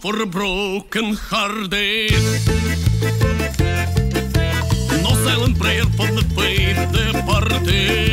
for broken hearted. No silent prayer for the faith departed.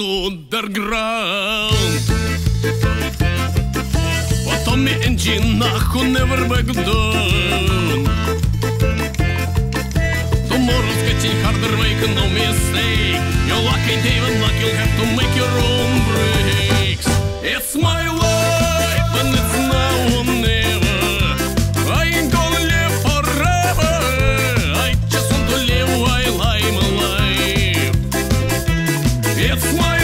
underground. Och Tommy Engine, nation never back down. Tomorrow's getting harder, make no mistake. Your luck ain't even luck, you'll have to make your own breaks. It's my way. It's why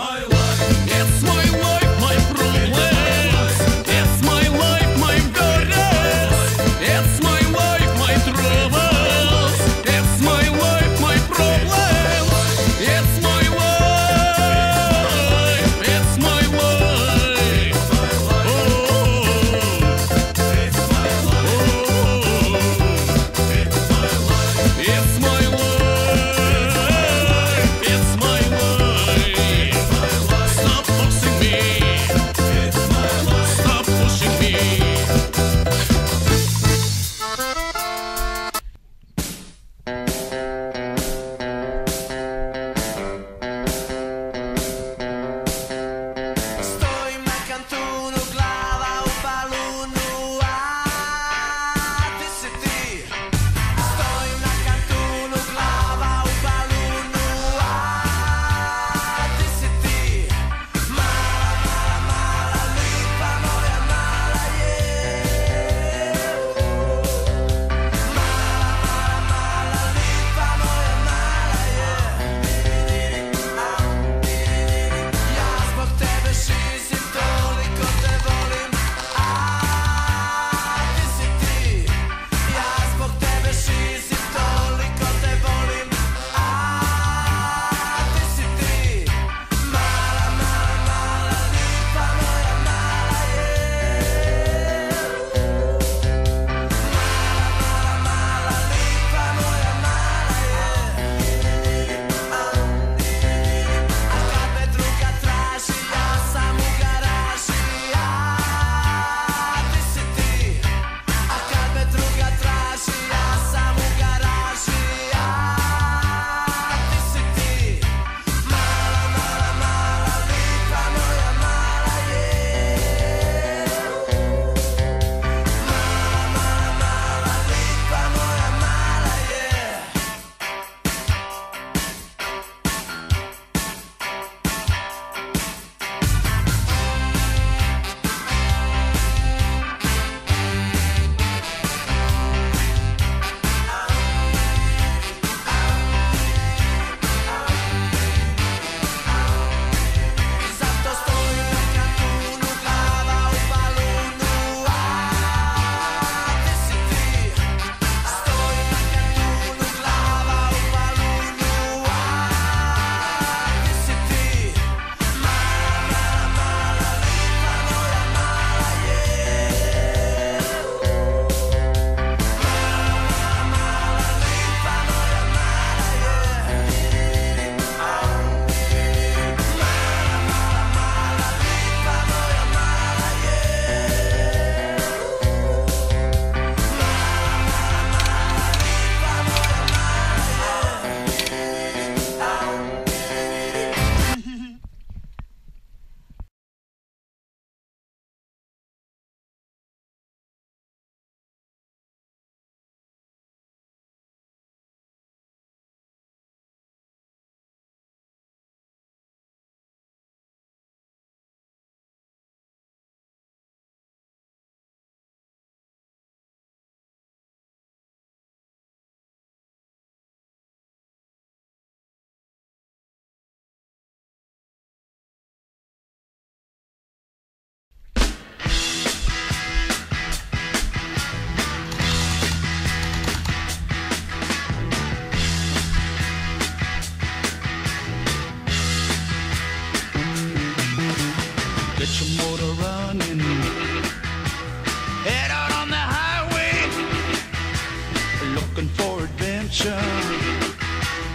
My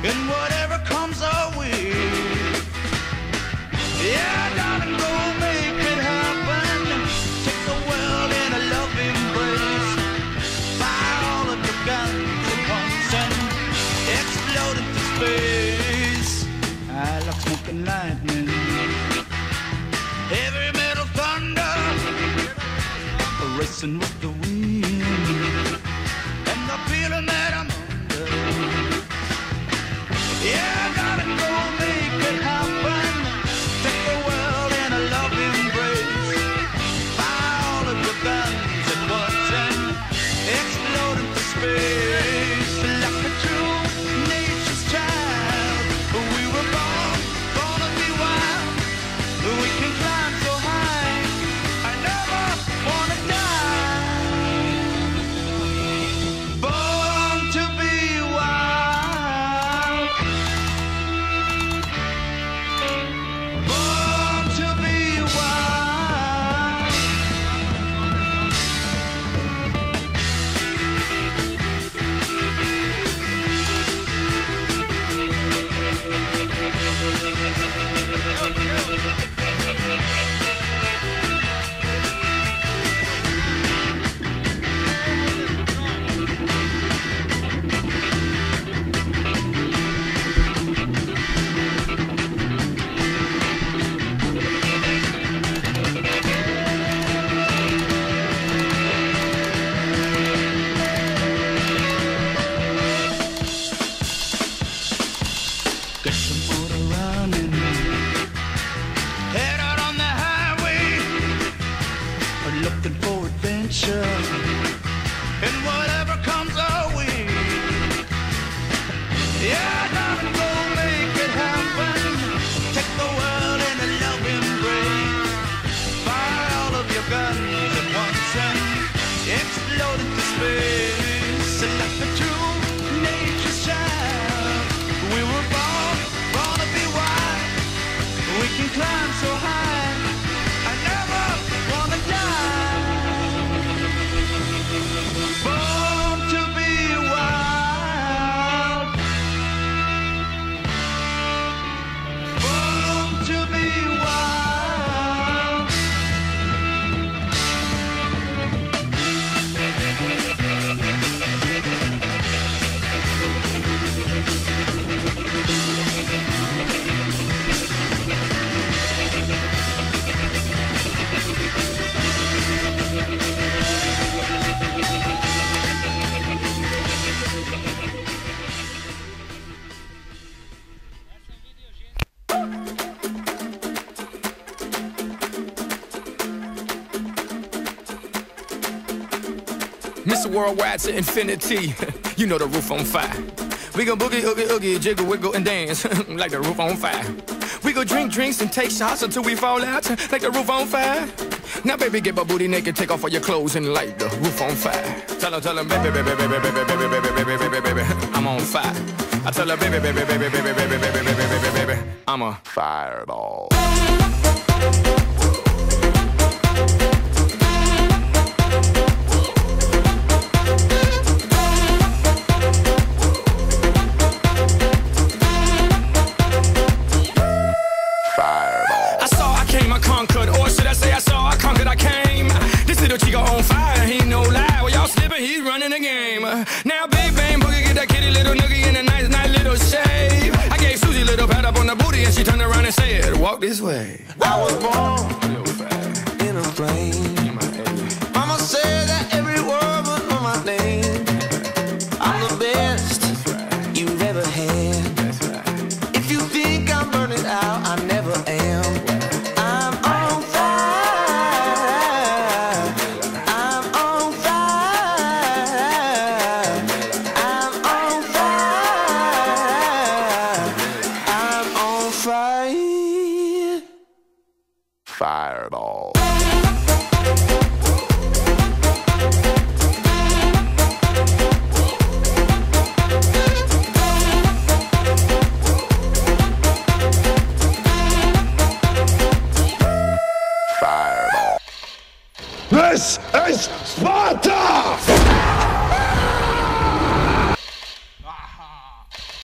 in whatever comes our way. Yeah, darling, go make it happen. Take the world in a loving embrace. Fire all of your guns at once and explode into space. I like smoking lightning. Heavy metal thunder, racing with the wind, And what Mr. Worldwide to infinity. you know the roof on fire. We go boogie, oogie, oogie, jiggle, wiggle, and dance like the roof on fire. We go drink drinks and take shots until we fall out like the roof on fire. Now, baby, get my booty naked, take off all your clothes and light the roof on fire. Tell her, tell her, baby, baby, baby, baby, baby, baby, baby, baby, baby, baby, I'm on fire. I tell baby, baby, baby, baby, baby, baby, baby, baby, baby, baby, I'm a fireball. Way."